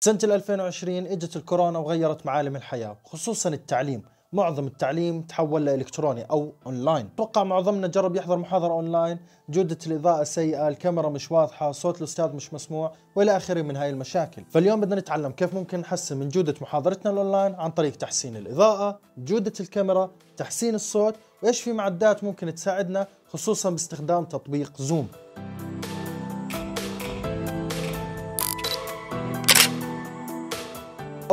سنة 2020 إجت الكورونا وغيرت معالم الحياة خصوصا التعليم. معظم التعليم تحول لإلكتروني أو أونلاين. أتوقع معظمنا جرب يحضر محاضرة أونلاين. جودة الإضاءة سيئة الكاميرا مش واضحة صوت الأستاذ مش مسموع وإلى آخره من هاي المشاكل. فاليوم بدنا نتعلم كيف ممكن نحسن من جودة محاضرتنا الأونلاين عن طريق تحسين الإضاءة جودة الكاميرا تحسين الصوت وإيش في معدات ممكن تساعدنا خصوصا باستخدام تطبيق Zoom.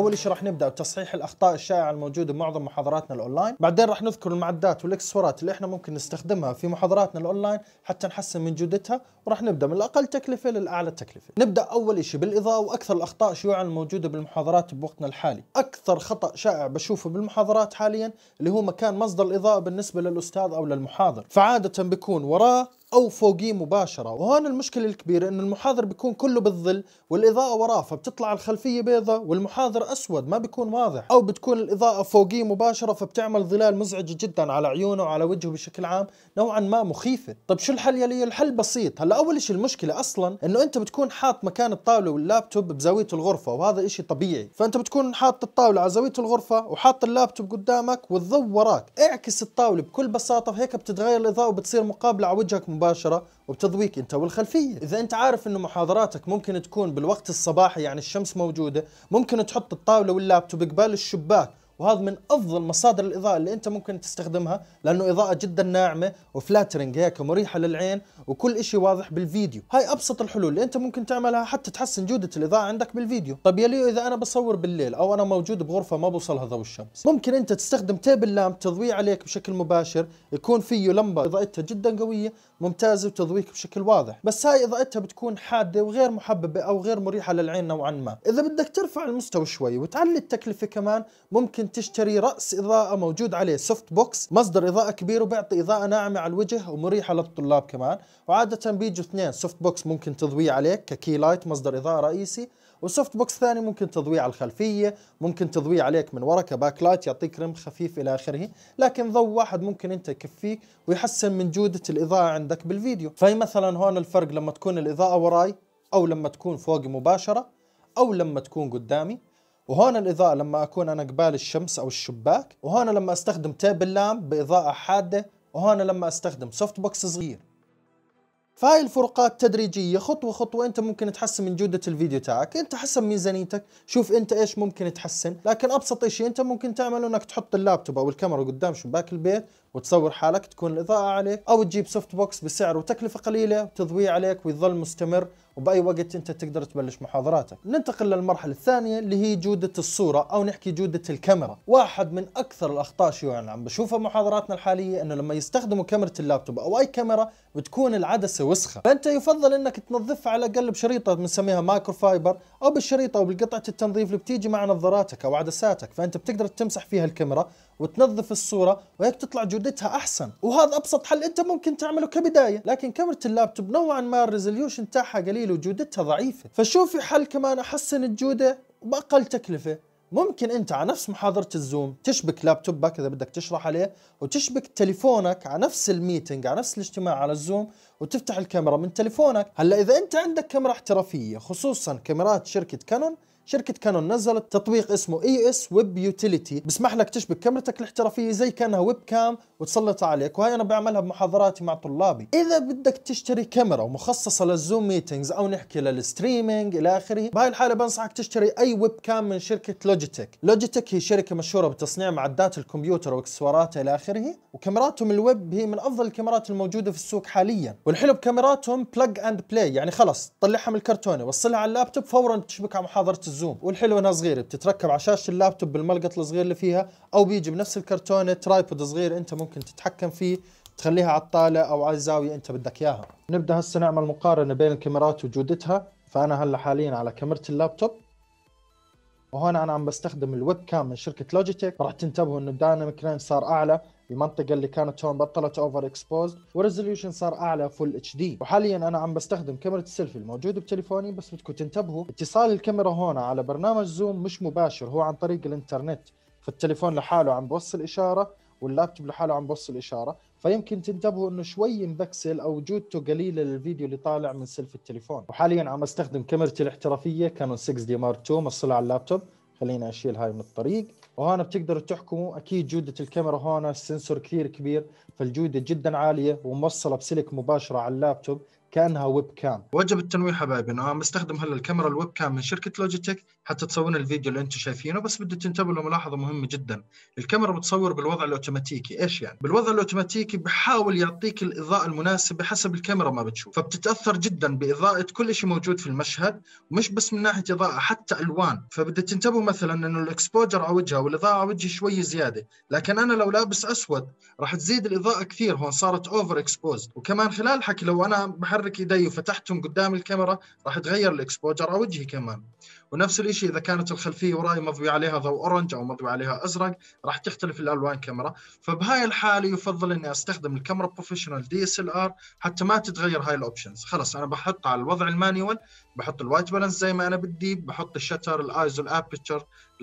أول شيء راح نبدأ بتصحيح الأخطاء الشائعة الموجودة بمعظم محاضراتنا الأونلاين. بعدين راح نذكر المعدات والإكسسوارات اللي إحنا ممكن نستخدمها في محاضراتنا الأونلاين حتى نحسن من جودتها وراح نبدأ من الأقل تكلفة للأعلى تكلفة. نبدأ أول شيء بالإضاءة وأكثر الأخطاء شيوعا الموجوده بالمحاضرات بوقتنا الحالي. أكثر خطأ شائع بشوفه بالمحاضرات حاليا اللي هو مكان مصدر الإضاءة بالنسبة للأستاذ أو للمحاضر. فعادة بيكون وراه أو فوقيه مباشرة. وهون المشكلة الكبيرة إنه المحاضر بيكون كله بالظل والإضاءة وراه فبتطلع الخلفية بيضة والمحاضر أسود ما بيكون واضح. أو بتكون الإضاءة فوقيه مباشرة فبتعمل ظلال مزعج جدا على عيونه وعلى وجهه بشكل عام نوعا ما مخيفة. طب شو الحل يلي؟ الحل بسيط. هلأ أول شيء المشكلة أصلا إنه أنت بتكون حاط مكان الطاولة واللابتوب بزاوية الغرفة وهذا إشي طبيعي. فأنت بتكون حاط الطاولة على زاوية الغرفة وحاط اللابتوب قدامك والضوء وراك. اعكس الطاولة بكل بساطة وهيك بتتغير الإضاءة وبتصير مقابلة على وجهك مباشرة وبتضويك أنت والخلفية. إذا أنت عارف إنه محاضراتك ممكن تكون بالوقت الصباحي يعني الشمس موجودة ممكن تحط الطاولة واللابتوب قبال الشباك وهذا من أفضل مصادر الإضاءة اللي أنت ممكن تستخدمها لأنه إضاءة جدا ناعمة و flattering هيك مريحه للعين وكل إشي واضح بالفيديو. هاي أبسط الحلول اللي أنت ممكن تعملها حتى تحسن جودة الإضاءة عندك بالفيديو. طب يا ليو إذا أنا بصور بالليل أو أنا موجود بغرفة ما بوصلها ضوء الشمس ممكن أنت تستخدم table lamp تضوي عليك بشكل مباشر يكون فيه لمبة إضاءتها جدا قوية ممتازة وتضويك بشكل واضح. بس هاي إضاءتها بتكون حادة وغير محببة أو غير مريحة للعين نوعا ما. إذا بدك ترفع المستوى شوي وتعلي التكلفة كمان ممكن تشتري رأس إضاءة موجود عليه softbox مصدر إضاءة كبير وبيعطي إضاءة ناعمة على الوجه ومريحة للطلاب كمان. وعادة بيجوا اثنين softbox ممكن تضويه عليك ك key light مصدر إضاءة رئيسي و softbox ثاني ممكن تضويه على الخلفية ممكن تضويه عليك من ورا ك back light يعطيك rim خفيف إلى آخره. لكن ضوء واحد ممكن أنت يكفيك ويحسن من جودة الإضاءة عندك بالفيديو. فهي مثلا هون الفرق لما تكون الإضاءة وراي أو لما تكون فوقي مباشرة أو لما تكون قدامي. وهون الإضاءة لما أكون أنا قبال الشمس أو الشباك وهون لما أستخدم table lamp بإضاءة حادة وهون لما أستخدم softbox صغير. فهاي الفروقات تدريجية خطوة خطوة أنت ممكن تحسن من جودة الفيديو تاعك. أنت حسب ميزانيتك شوف أنت إيش ممكن تحسن. لكن أبسط شيء أنت ممكن تعمله إنك تحط اللابتوب أو الكاميرا قدام شباك البيت وتصور حالك تكون الإضاءة عليك أو تجيب softbox بسعر وتكلفة قليلة وتضويه عليك ويظل مستمر. وبأي وقت أنت تقدر تبلش محاضراتك. ننتقل للمرحلة الثانية اللي هي جودة الصورة أو نحكي جودة الكاميرا. واحد من أكثر الأخطاء شيوعا يعني عم بشوفها بمحاضراتنا الحالية إنه لما يستخدموا كاميرا اللابتوب أو أي كاميرا بتكون العدسة وسخة. فأنت يفضل إنك تنظفها على الأقل بشريطة بنسميها مايكرو فايبر أو بالشريطة أو بالقطعه التنظيف اللي بتيجي مع نظاراتك أو عدساتك. فأنت بتقدر تمسح فيها الكاميرا وتنظف الصورة وهيك تطلع جودتها أحسن. وهذا أبسط حل أنت ممكن تعمله كبداية لكن كاميرا اللابتوب نوعا ما ال resolution تاعها قليل وجودتها ضعيفة. فشو في حل كمان أحسن الجودة بأقل تكلفة. ممكن أنت على نفس محاضرة الزوم تشبك لابتوبك إذا بدك تشرح عليه وتشبك تليفونك على نفس ال meeting على نفس الاجتماع على الزوم وتفتح الكاميرا من تليفونك. هلأ إذا أنت عندك كاميرا احترافية خصوصا كاميرات شركة كانون شركة كانون نزلت تطبيق اسمه EOS Webcam Utility بسمح لك تشبك كاميرتك الاحترافية زي كأنها webcam وتسلط عليك وهي أنا بعملها بمحاضراتي مع طلابي. إذا بدك تشتري كاميرا ومخصصة لل Zoom meetings أو نحكي لل streaming إلى آخره بهاي الحالة بنصحك تشتري أي webcam من شركة لوجيتك لوجيتك هي شركة مشهورة بتصنيع معدات الكمبيوتر واكسسواراتها إلى آخره وكاميراتهم الويب هي من أفضل الكاميرات الموجودة في السوق حاليا. والحلو بكاميراتهم plug and play يعني خلص طلعها من الكرتونة وصلها على اللابتوب فورا تشبكها على محاضرة الزوم. والحلو إنها صغيرة. بتتركب على شاشة اللابتوب بالملقط الصغير اللي فيها أو بيجي بنفس الكرتونة tripod صغير أنت ممكن تتحكم فيه تخليها على الطاولة أو على الزاوية أنت بدك إياها. نبدأ هسه نعمل مقارنة بين الكاميرات وجودتها. فأنا هلأ حاليا على كاميرا اللابتوب. وهون أنا عم بستخدم ال webcam من شركة لوجيتك راح تنتبهوا إنه ال dynamic range صار أعلى المنطقة اللي كانت هون بطلت overexposed وال resolution صار أعلى full HD وحاليا أنا عم بستخدم كاميرا السيلفي الموجودة بتليفوني بس بدكم تنتبهوا اتصال الكاميرا هون على برنامج زوم مش مباشر هو عن طريق الإنترنت. فالتليفون لحاله عم بوصل إشارة واللابتوب لحاله عم بوصل إشارة. فيمكن تنتبهوا إنه شوي مبكسل أو جودته قليله للفيديو اللي طالع من سلف التليفون. وحاليا عم أستخدم كاميرتي الاحترافية كانون 6D Mark 2 موصله على اللابتوب. خليني أشيل هاي من الطريق. وهون بتقدروا تحكموا أكيد جودة الكاميرا هون ال sensor كثير كبير فالجودة جدا عالية وموصلة بسلك مباشرة على اللابتوب. كأنها webcam وجب التنويه حبايبي أنا بستخدم هلا الكاميرا ال webcam من شركة لوجيتك حتى تصور هون الفيديو اللي أنتم شايفينه بس بدي تنتبهوا لملاحظة مهمة جدا. الكاميرا بتصور بالوضع الأوتوماتيكي. إيش يعني؟ بالوضع الأوتوماتيكي بحاول يعطيك الإضاءة المناسبة حسب الكاميرا ما بتشوف. فبتتأثر جدا بإضاءة كل شيء موجود في المشهد ومش بس من ناحية إضاءة حتى ألوان. فبدي تنتبهوا مثلا إنه ال exposure على وجهي والإضاءة على وجهي شوي زيادة لكن أنا لو لابس أسود راح تزيد الإضاءة كثير هون صارت overexposed وكمان خلال الحكي لو أنا بحرك ايدي وفتحتهم قدام الكاميرا راح تغير ال exposure على وجهي كمان. ونفس الشيء إذا كانت الخلفية وراي مضوي عليها ضوء orange أو مضوي عليها أزرق راح تختلف الألوان كاميرا. فبهاي الحالة يفضل إني أستخدم الكاميرا professional DSLR حتى ما تتغير هاي ال options خلص أنا بحط على الوضع ال manual بحط ال white balance زي ما أنا بدي بحط ال shutter ال ISO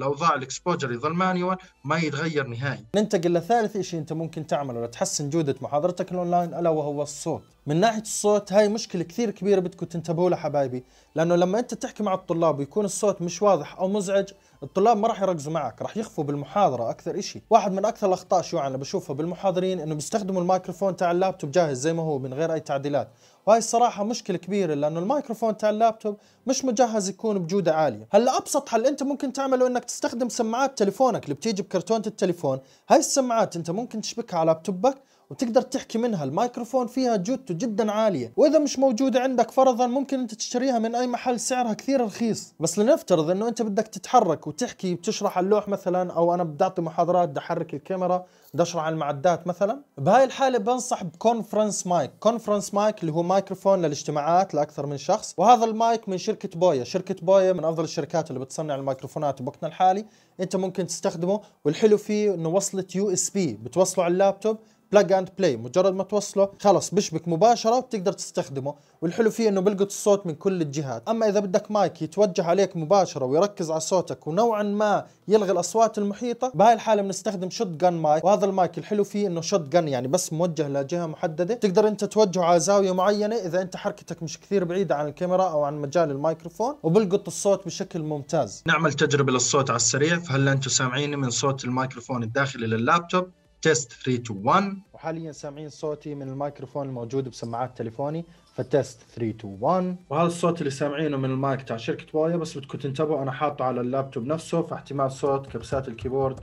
ال aperture الاوضاع ال exposure يظل manual ما يتغير نهائي. ننتقل لثالث شيء أنت ممكن تعمله لتحسن جودة محاضرتك الأونلاين ألا وهو الصوت. من ناحية الصوت هاي مشكلة كثير كبيرة بدكم تنتبهوا لها حبايبي لأنه لما أنت تحكي مع الطلاب ويكون الصوت مش واضح أو مزعج الطلاب ما راح يركزوا معك راح يخفوا بالمحاضرة أكثر شيء واحد من أكثر الأخطاء شو أنا بشوفها بالمحاضرين انه بيستخدموا الميكروفون تاع اللابتوب جاهز زي ما هو من غير أي تعديلات. وهي الصراحة مشكلة كبيرة لأنه الميكروفون تاع اللابتوب مش مجهز يكون بجودة عالية. هلأ أبسط حل أنت ممكن تعمله إنك تستخدم سماعات تليفونك اللي بتيجي بكرتونة التليفون. هاي السماعات أنت ممكن تشبكها على لابتوبك وتقدر تحكي منها. الميكروفون فيها جودته جدا عالية. وإذا مش موجودة عندك فرضا ممكن أنت تشتريها من أي محل سعرها كثير رخيص. بس لنفترض إنه أنت بدك تتحرك وتحكي بتشرح اللوح مثلا أو أنا بدي أعطي محاضرات بدي أحرك الكاميرا بدي أشرح على المعدات مثلا. بهاي الحالة بنصح ب conference mic conference mic اللي هو مايكروفون للاجتماعات لأكثر من شخص. وهذا المايك من شركة بويا. شركة بويا من أفضل الشركات اللي بتصنع الميكروفونات بوقتنا الحالي. أنت ممكن تستخدمه والحلو فيه إنه وصلة USB. بتوصله على اللابتوب plug and play مجرد ما توصله خلص بشبك مباشرة وبتقدر تستخدمه. والحلو فيه إنه بيلقط الصوت من كل الجهات. أما إذا بدك مايك يتوجه عليك مباشرة ويركز على صوتك ونوعا ما يلغي الأصوات المحيطة بهاي الحالة بنستخدم shotgun mic وهذا المايك الحلو فيه إنه shotgun يعني بس موجه لجهة محددة. تقدر أنت توجهه على زاوية معينة إذا أنت حركتك مش كثير بعيدة عن الكاميرا أو عن مجال الميكروفون وبلقط الصوت بشكل ممتاز. نعمل تجربة للصوت على السريع. فهلا أنتم سامعيني من صوت الميكروفون الداخلي لللابتوب؟ test 3 2 1 وحاليا سامعين صوتي من الميكروفون الموجود بسماعات تليفوني ف test 3 2 1 وهذا الصوت اللي سامعينه من المايك تاع شركة بويا بس بدكم تنتبهوا أنا حاطه على اللابتوب نفسه فاحتمال صوت كبسات ال keyboard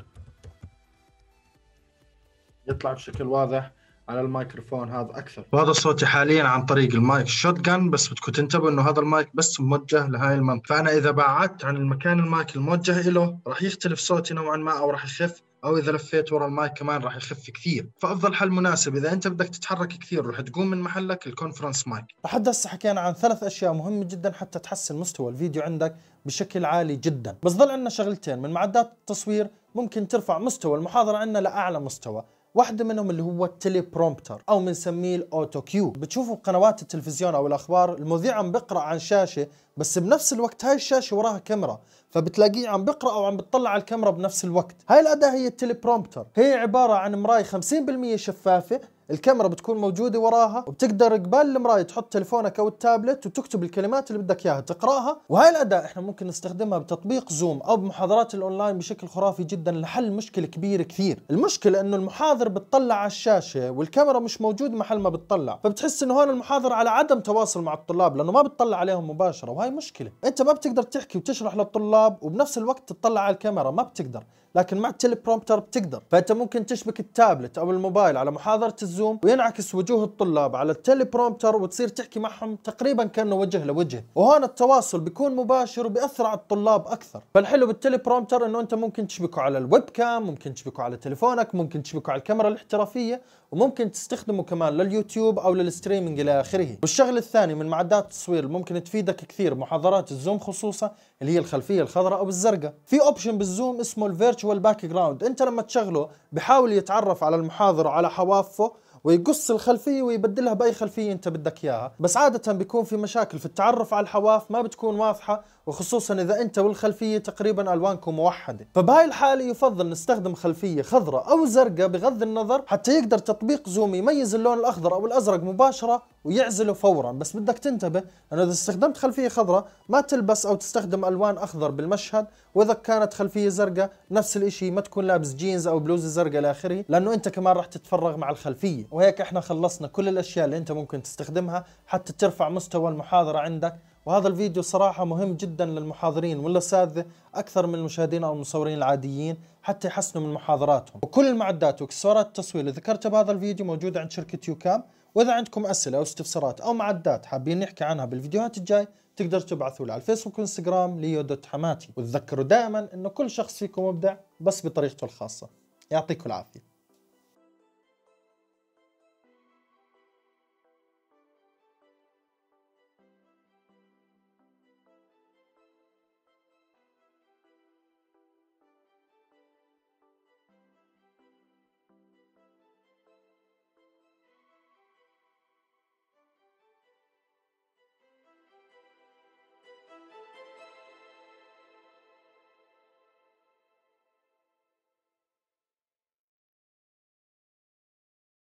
يطلع بشكل واضح على الميكروفون هذا أكثر. وهذا صوتي حاليا عن طريق ال mic shotgun بس بدكم تنتبهوا إنه هذا المايك بس موجه لهاي المنطقة. فأنا إذا بعدت عن المكان المايك الموجه له راح يختلف صوتي نوعا ما أو راح يخف أو إذا لفيت ورا المايك كمان راح يخف كثير. فأفضل حل مناسب. إذا أنت بدك تتحرك كثير رح تقوم من محلك ال conference mic. لحد هسه حكينا عن ثلاث أشياء مهمة جدا حتى تحسن مستوى الفيديو عندك بشكل عالي جدا. بس ضل عندنا شغلتين. من معدات التصوير ممكن ترفع مستوى المحاضرة عندنا لأعلى مستوى. واحدة منهم اللي هو ال teleprompter أو بنسميه ال autocue بتشوفوا قنوات التلفزيون أو الأخبار المذيع عم بقرأ عن شاشة بس بنفس الوقت هاي الشاشة وراها كاميرا. فبتلاقيه عم بقرأ أو عم بتطلع على الكاميرا بنفس الوقت. هاي الأداة هي ال teleprompter هي عبارة عن مراية 50% شفافة الكاميرا بتكون موجودة وراها وبتقدر قبال المراية تحط تليفونك أو التابلت وتكتب الكلمات اللي بدك إياها تقرأها. وهاي الأداة إحنا ممكن نستخدمها بتطبيق زوم أو بمحاضرات الأونلاين بشكل خرافي جدا لحل مشكلة كبيرة كثير. المشكلة إنه المحاضر بتطلع على الشاشة والكاميرا مش موجود محل ما بتطلع. فبتحس إنه هون المحاضر على عدم تواصل مع الطلاب لأنه ما بتطلع عليهم مباشرة وهي مشكلة. أنت ما بتقدر تحكي وتشرح للطلاب وبنفس الوقت تطلع على الكاميرا ما بتقدر. لكن مع ال teleprompter بتقدر. فأنت ممكن تشبك التابلت أو الموبايل على محاضرة الزوم وينعكس وجوه الطلاب على ال teleprompter وتصير تحكي معهم تقريبا كأنه وجه لوجه. وهون التواصل بيكون مباشر وبياثر على الطلاب أكثر. فالحلو بال teleprompter إنه أنت ممكن تشبكه على ال webcam ممكن تشبكه على تليفونك ممكن تشبكه على الكاميرا الاحترافية وممكن تستخدمه كمان لليوتيوب أو لل streaming إلى آخره. والشغله الثانية من معدات التصوير ممكن تفيدك كثير محاضرات الزوم خصوصا اللي هي الخلفية الخضراء أو الزرقاء في option بالزوم اسمه ال virtual background أنت لما تشغله بحاول يتعرف على المحاضر وعلى حوافه ويقص الخلفية ويبدلها بأي خلفية أنت بدك إياها. بس عادة بيكون في مشاكل في التعرف على الحواف ما بتكون واضحة. وخصوصا إذا أنت والخلفية تقريبا الوانكم موحده فبهاي الحالة يفضل نستخدم خلفية خضراء أو زرقاء بغض النظر حتى يقدر تطبيق زوم يميز اللون الأخضر أو الأزرق مباشرة ويعزله فورا. بس بدك تنتبه إنه إذا استخدمت خلفية خضراء ما تلبس أو تستخدم ألوان أخضر بالمشهد وإذا كانت خلفية زرقاء نفس الإشي ما تكون لابس جينز أو بلوزه زرقاء لاخره لأنه أنت كمان راح تتفرغ مع الخلفية. وهيك إحنا خلصنا كل الأشياء اللي أنت ممكن تستخدمها حتى ترفع مستوى المحاضرة عندك وهذا الفيديو صراحة مهم جدا للمحاضرين والأساتذة أكثر من المشاهدين أو المصورين العاديين حتى يحسنوا من محاضراتهم. وكل المعدات واكسسوارات التصوير اللي ذكرتها بهذا الفيديو موجودة عند شركة يوكام. وإذا عندكم أسئلة أو استفسارات أو معدات حابين نحكي عنها بالفيديوهات الجاي تقدر تبعثوا لي على الفيسبوك والإنستغرام ليو دوت حماتي. وتذكروا دائما انه كل شخص فيكم مبدع بس بطريقته الخاصة. يعطيكم العافية.